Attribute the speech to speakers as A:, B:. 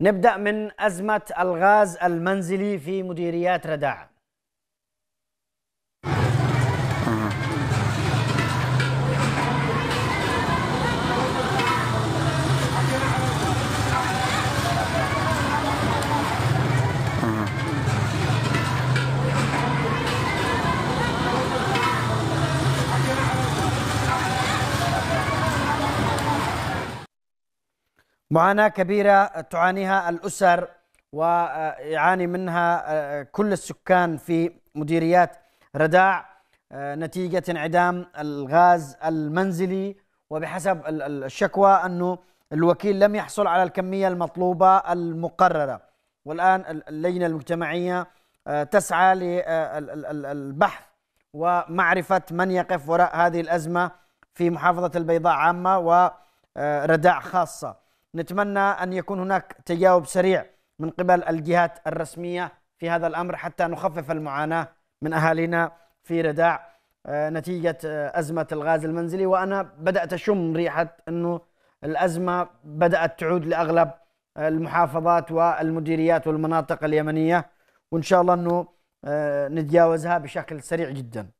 A: نبدأ من أزمة الغاز المنزلي في مديريات رداع. معاناة كبيرة تعانيها الأسر ويعاني منها آه، كل السكان في مديريات رداع آه، نتيجة انعدام الغاز المنزلي وبحسب الشكوى أنه الوكيل لم يحصل على الكمية المطلوبة المقررة. والآن اللجنة المجتمعية آه، تسعى للبحث ومعرفة من يقف وراء هذه الأزمة في محافظة البيضاء عامة ورداع خاصة. نتمنى أن يكون هناك تجاوب سريع من قبل الجهات الرسمية في هذا الأمر حتى نخفف المعاناة من أهالينا في رداع آه، نتيجة آه، أزمة الغاز المنزلي. وأنا بدأت أشم ريحة أنه الأزمة بدأت تعود لأغلب المحافظات والمديريات والمناطق اليمنية. وإن شاء الله أنه آه، نتجاوزها بشكل سريع جدا.